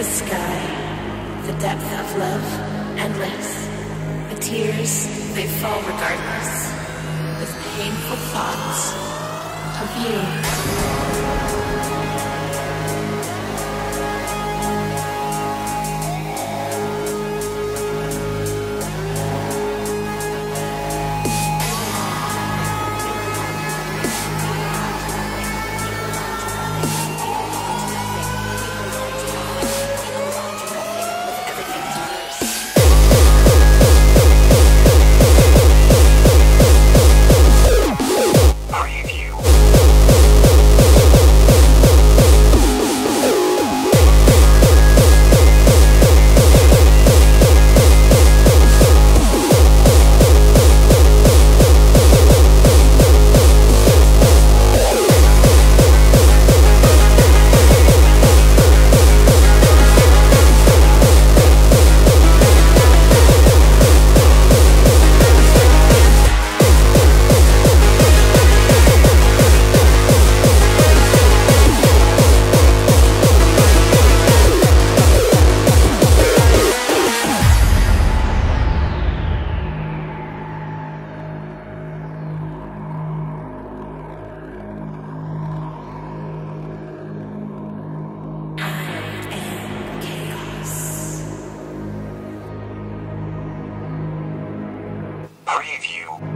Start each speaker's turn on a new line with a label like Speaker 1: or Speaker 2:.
Speaker 1: The sky, the depth of love, endless. The tears, they fall regardless. With painful thoughts of you.
Speaker 2: Preview.